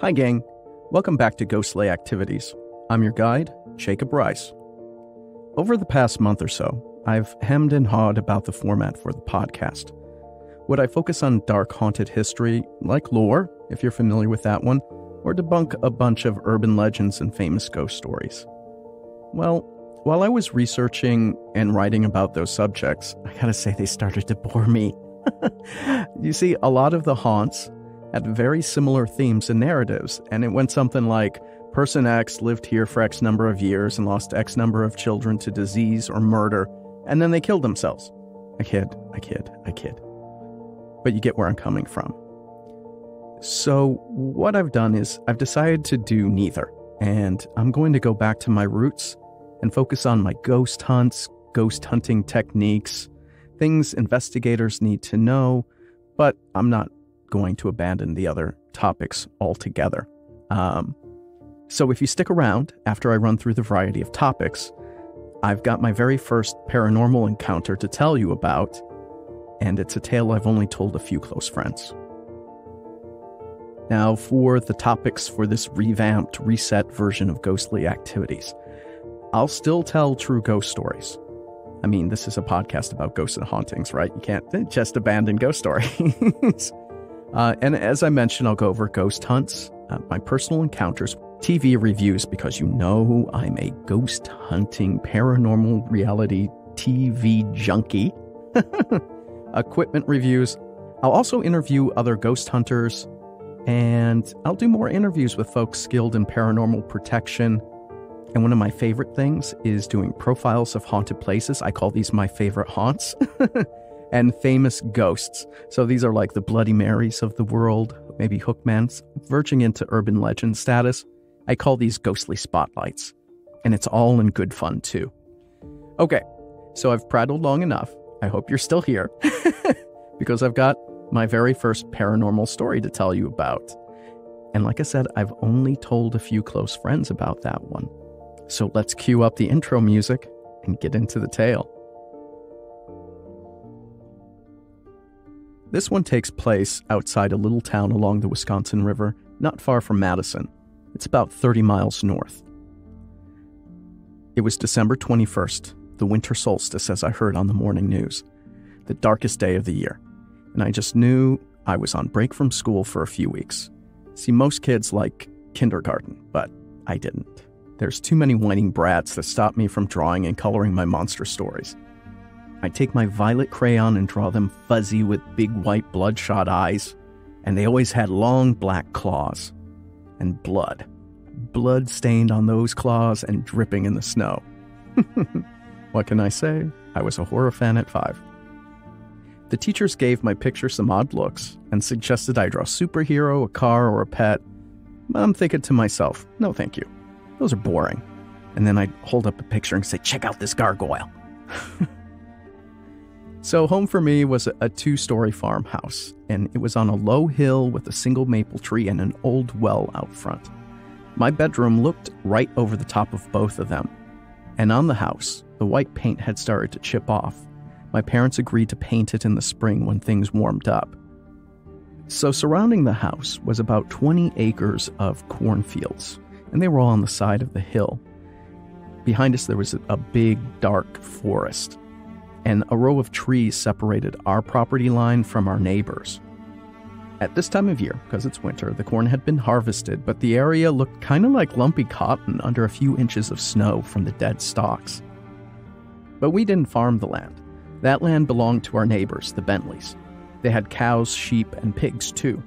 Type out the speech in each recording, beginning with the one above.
Hi, gang. Welcome back to Ghostly Activities. I'm your guide, Jacob Rice. Over the past month or so, I've hemmed and hawed about the format for the podcast. Would I focus on dark haunted history, like lore, if you're familiar with that one, or debunk a bunch of urban legends and famous ghost stories? Well, while I was researching and writing about those subjects, I gotta say they started to bore me. you see, a lot of the haunts had very similar themes and narratives, and it went something like Person X lived here for X number of years and lost X number of children to disease or murder, and then they killed themselves. I kid, I kid, I kid. But you get where I'm coming from. So, what I've done is I've decided to do neither, and I'm going to go back to my roots and focus on my ghost hunts, ghost hunting techniques, things investigators need to know, but I'm not going to abandon the other topics altogether. Um, so if you stick around after I run through the variety of topics, I've got my very first paranormal encounter to tell you about, and it's a tale I've only told a few close friends. Now, for the topics for this revamped, reset version of ghostly activities, I'll still tell true ghost stories. I mean, this is a podcast about ghosts and hauntings, right? You can't just abandon ghost stories. uh, and as I mentioned, I'll go over ghost hunts, uh, my personal encounters, TV reviews, because you know I'm a ghost hunting paranormal reality TV junkie, equipment reviews. I'll also interview other ghost hunters, and I'll do more interviews with folks skilled in paranormal protection and one of my favorite things is doing profiles of haunted places. I call these my favorite haunts. and famous ghosts. So these are like the Bloody Marys of the world, maybe Hookmans, verging into urban legend status. I call these ghostly spotlights. And it's all in good fun, too. Okay, so I've prattled long enough. I hope you're still here because I've got my very first paranormal story to tell you about. And like I said, I've only told a few close friends about that one. So let's cue up the intro music and get into the tale. This one takes place outside a little town along the Wisconsin River, not far from Madison. It's about 30 miles north. It was December 21st, the winter solstice, as I heard on the morning news, the darkest day of the year. And I just knew I was on break from school for a few weeks. See, most kids like kindergarten, but I didn't. There's too many whining brats that stop me from drawing and coloring my monster stories. I take my violet crayon and draw them fuzzy with big white bloodshot eyes, and they always had long black claws. And blood. Blood stained on those claws and dripping in the snow. what can I say? I was a horror fan at five. The teachers gave my picture some odd looks and suggested I draw a superhero, a car, or a pet. But I'm thinking to myself, no thank you. Those are boring. And then I'd hold up a picture and say, check out this gargoyle. so, home for me was a two story farmhouse, and it was on a low hill with a single maple tree and an old well out front. My bedroom looked right over the top of both of them. And on the house, the white paint had started to chip off. My parents agreed to paint it in the spring when things warmed up. So, surrounding the house was about 20 acres of cornfields, and they were all on the side of the hill. Behind us, there was a big, dark forest, and a row of trees separated our property line from our neighbors. At this time of year, because it's winter, the corn had been harvested, but the area looked kind of like lumpy cotton under a few inches of snow from the dead stalks. But we didn't farm the land. That land belonged to our neighbors, the Bentleys. They had cows, sheep, and pigs too.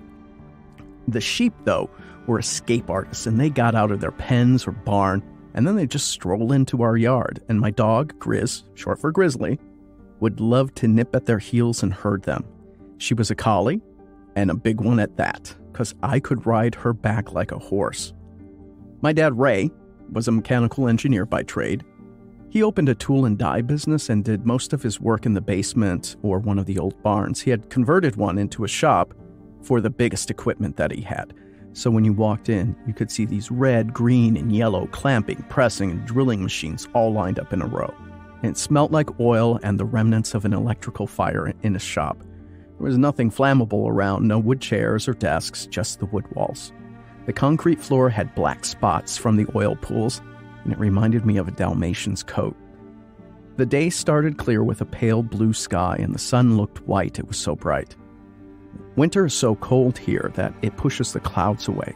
The sheep, though, were escape artists and they got out of their pens or barn and then they just stroll into our yard. And my dog, Grizz, short for Grizzly, would love to nip at their heels and herd them. She was a collie, and a big one at that, because I could ride her back like a horse. My dad, Ray, was a mechanical engineer by trade. He opened a tool and die business and did most of his work in the basement or one of the old barns. He had converted one into a shop for the biggest equipment that he had. So when you walked in, you could see these red, green, and yellow clamping, pressing, and drilling machines all lined up in a row. And it smelt like oil and the remnants of an electrical fire in a shop. There was nothing flammable around, no wood chairs or desks, just the wood walls. The concrete floor had black spots from the oil pools, and it reminded me of a Dalmatian's coat. The day started clear with a pale blue sky, and the sun looked white, it was so bright. Winter is so cold here that it pushes the clouds away.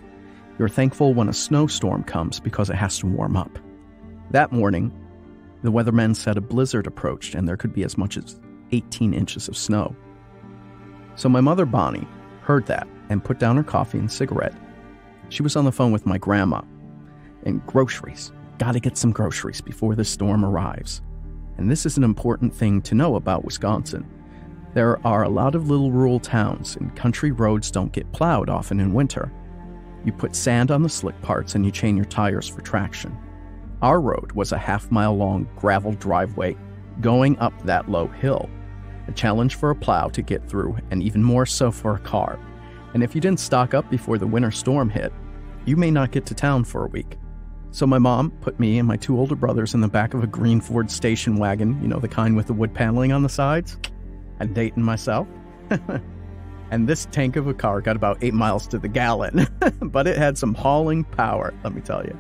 You're thankful when a snowstorm comes because it has to warm up. That morning, the weathermen said a blizzard approached and there could be as much as 18 inches of snow. So my mother, Bonnie, heard that and put down her coffee and cigarette. She was on the phone with my grandma. And groceries. Gotta get some groceries before the storm arrives. And this is an important thing to know about Wisconsin. There are a lot of little rural towns, and country roads don't get plowed often in winter. You put sand on the slick parts and you chain your tires for traction. Our road was a half mile long gravel driveway going up that low hill, a challenge for a plow to get through, and even more so for a car. And if you didn't stock up before the winter storm hit, you may not get to town for a week. So my mom put me and my two older brothers in the back of a green Ford station wagon, you know, the kind with the wood paneling on the sides, and Dayton myself. and this tank of a car got about eight miles to the gallon, but it had some hauling power, let me tell you.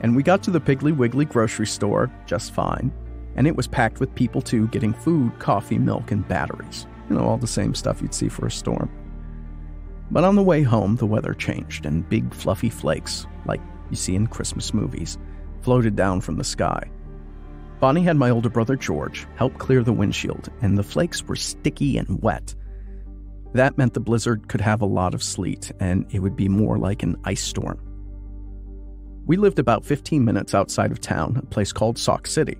And we got to the Piggly Wiggly grocery store just fine, and it was packed with people too, getting food, coffee, milk, and batteries. You know, all the same stuff you'd see for a storm. But on the way home, the weather changed, and big fluffy flakes, like you see in Christmas movies, floated down from the sky. Bonnie had my older brother George help clear the windshield, and the flakes were sticky and wet. That meant the blizzard could have a lot of sleet, and it would be more like an ice storm. We lived about 15 minutes outside of town, a place called Sauk City,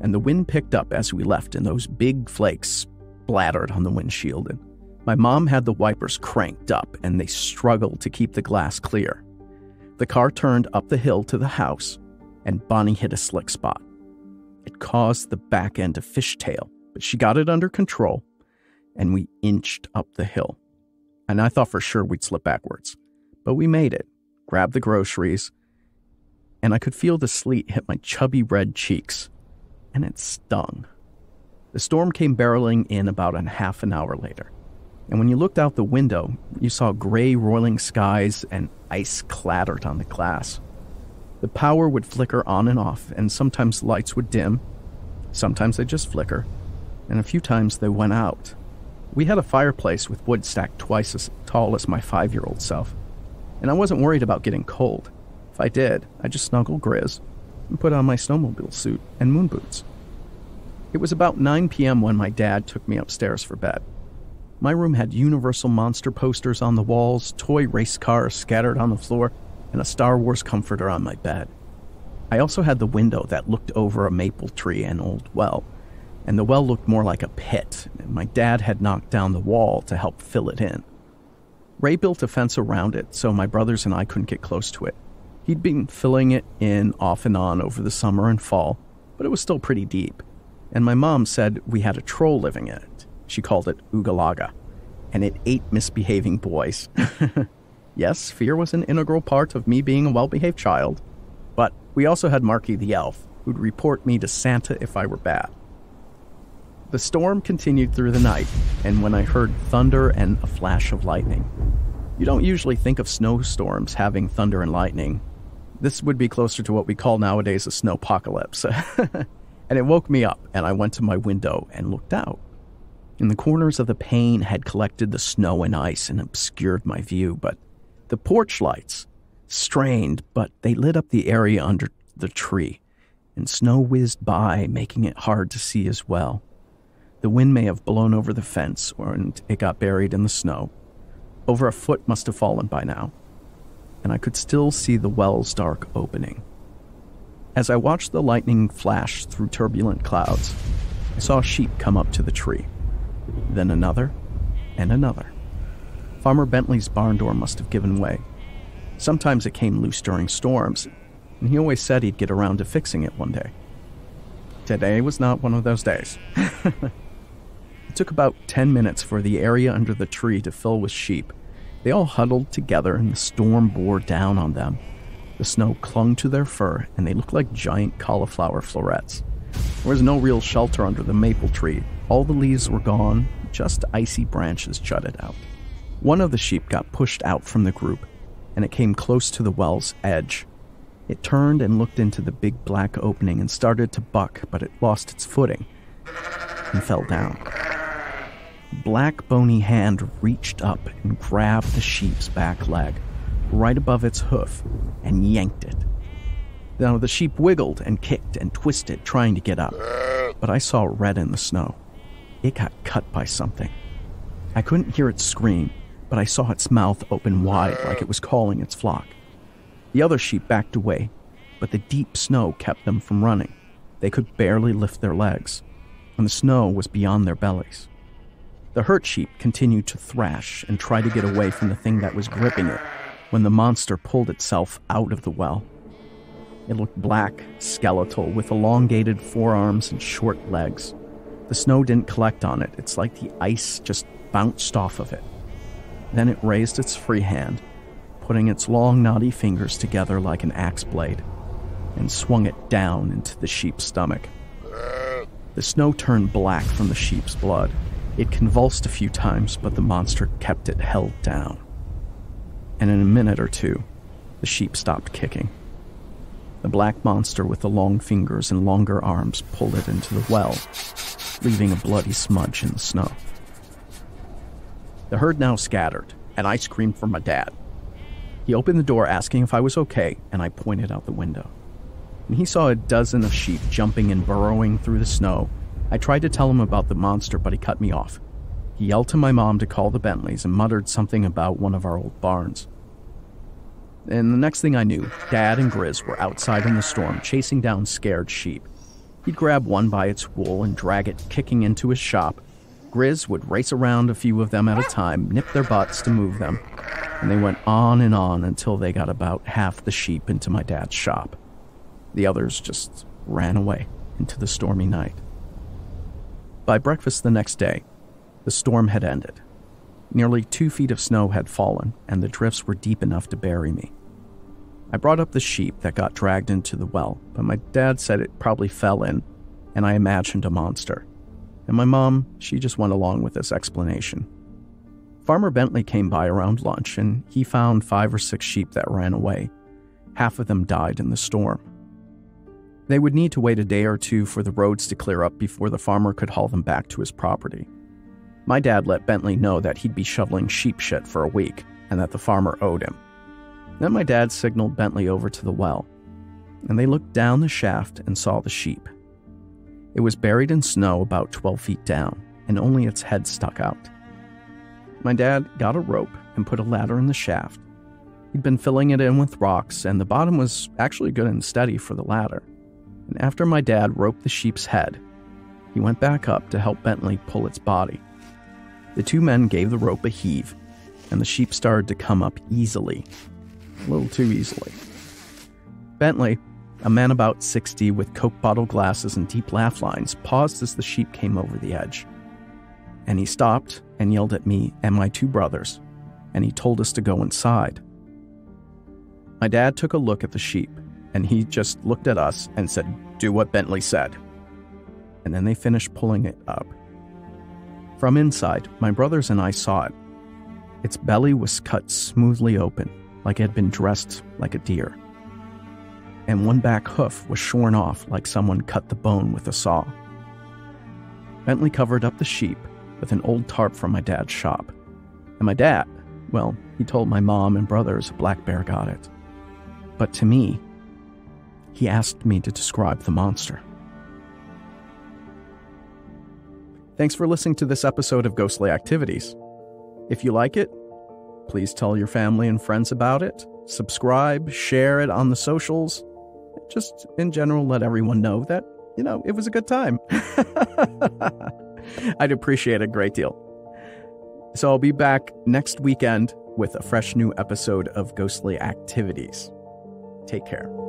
and the wind picked up as we left, and those big flakes splattered on the windshield. And my mom had the wipers cranked up, and they struggled to keep the glass clear. The car turned up the hill to the house, and Bonnie hit a slick spot. It caused the back end to fishtail, but she got it under control, and we inched up the hill. And I thought for sure we'd slip backwards. But we made it, grabbed the groceries, and I could feel the sleet hit my chubby red cheeks, and it stung. The storm came barreling in about a half an hour later. And when you looked out the window, you saw gray rolling skies and ice clattered on the glass. The power would flicker on and off, and sometimes lights would dim, sometimes they just flicker, and a few times they went out. We had a fireplace with wood stacked twice as tall as my five year old self, and I wasn't worried about getting cold. I did, I'd just snuggled Grizz and put on my snowmobile suit and moon boots. It was about 9 p.m. when my dad took me upstairs for bed. My room had Universal Monster posters on the walls, toy race cars scattered on the floor, and a Star Wars comforter on my bed. I also had the window that looked over a maple tree and old well, and the well looked more like a pit, and my dad had knocked down the wall to help fill it in. Ray built a fence around it so my brothers and I couldn't get close to it. He'd been filling it in off and on over the summer and fall, but it was still pretty deep. And my mom said we had a troll living in it. She called it Oogalaga, and it ate misbehaving boys. yes, fear was an integral part of me being a well behaved child, but we also had Marky the elf, who'd report me to Santa if I were bad. The storm continued through the night, and when I heard thunder and a flash of lightning, you don't usually think of snowstorms having thunder and lightning. This would be closer to what we call nowadays a snowpocalypse. and it woke me up, and I went to my window and looked out. In the corners of the pane had collected the snow and ice and obscured my view, but the porch lights strained, but they lit up the area under the tree, and snow whizzed by, making it hard to see as well. The wind may have blown over the fence, or it got buried in the snow. Over a foot must have fallen by now, and I could still see the well's dark opening. As I watched the lightning flash through turbulent clouds, I saw a sheep come up to the tree then another, and another. Farmer Bentley's barn door must have given way. Sometimes it came loose during storms, and he always said he'd get around to fixing it one day. Today was not one of those days. it took about 10 minutes for the area under the tree to fill with sheep. They all huddled together, and the storm bore down on them. The snow clung to their fur, and they looked like giant cauliflower florets. There was no real shelter under the maple tree. All the leaves were gone, just icy branches jutted out. One of the sheep got pushed out from the group, and it came close to the well's edge. It turned and looked into the big black opening and started to buck, but it lost its footing and fell down. Black bony hand reached up and grabbed the sheep's back leg, right above its hoof, and yanked it. Now the sheep wiggled and kicked and twisted, trying to get up, but I saw red in the snow. It got cut by something. I couldn't hear it scream, but I saw its mouth open wide like it was calling its flock. The other sheep backed away, but the deep snow kept them from running. They could barely lift their legs, and the snow was beyond their bellies. The hurt sheep continued to thrash and try to get away from the thing that was gripping it when the monster pulled itself out of the well. It looked black, skeletal, with elongated forearms and short legs. The snow didn't collect on it, it's like the ice just bounced off of it. Then it raised its free hand, putting its long, knotty fingers together like an axe blade, and swung it down into the sheep's stomach. The snow turned black from the sheep's blood. It convulsed a few times, but the monster kept it held down. And in a minute or two, the sheep stopped kicking. The black monster with the long fingers and longer arms pulled it into the well, leaving a bloody smudge in the snow. The herd now scattered, and I screamed for my dad. He opened the door asking if I was okay, and I pointed out the window. When he saw a dozen of sheep jumping and burrowing through the snow, I tried to tell him about the monster, but he cut me off. He yelled to my mom to call the Bentleys and muttered something about one of our old barns. And the next thing I knew, Dad and Grizz were outside in the storm chasing down scared sheep. He'd grab one by its wool and drag it kicking into his shop. Grizz would race around a few of them at a time, nip their butts to move them, and they went on and on until they got about half the sheep into my dad's shop. The others just ran away into the stormy night. By breakfast the next day, the storm had ended. Nearly two feet of snow had fallen, and the drifts were deep enough to bury me. I brought up the sheep that got dragged into the well, but my dad said it probably fell in, and I imagined a monster. And my mom, she just went along with this explanation. Farmer Bentley came by around lunch, and he found five or six sheep that ran away. Half of them died in the storm. They would need to wait a day or two for the roads to clear up before the farmer could haul them back to his property. My dad let Bentley know that he'd be shoveling sheep shit for a week and that the farmer owed him. Then my dad signaled Bentley over to the well, and they looked down the shaft and saw the sheep. It was buried in snow about 12 feet down, and only its head stuck out. My dad got a rope and put a ladder in the shaft. He'd been filling it in with rocks, and the bottom was actually good and steady for the ladder. And after my dad roped the sheep's head, he went back up to help Bentley pull its body. The two men gave the rope a heave, and the sheep started to come up easily. A little too easily. Bentley, a man about 60 with Coke bottle glasses and deep laugh lines, paused as the sheep came over the edge. And he stopped and yelled at me and my two brothers, and he told us to go inside. My dad took a look at the sheep, and he just looked at us and said, Do what Bentley said. And then they finished pulling it up. From inside, my brothers and I saw it. Its belly was cut smoothly open, like it had been dressed like a deer. And one back hoof was shorn off like someone cut the bone with a saw. Bentley covered up the sheep with an old tarp from my dad's shop. And my dad, well, he told my mom and brothers a black bear got it. But to me, he asked me to describe the monster. Thanks for listening to this episode of Ghostly Activities. If you like it, please tell your family and friends about it, subscribe, share it on the socials. Just in general, let everyone know that, you know, it was a good time. I'd appreciate it a great deal. So I'll be back next weekend with a fresh new episode of Ghostly Activities. Take care.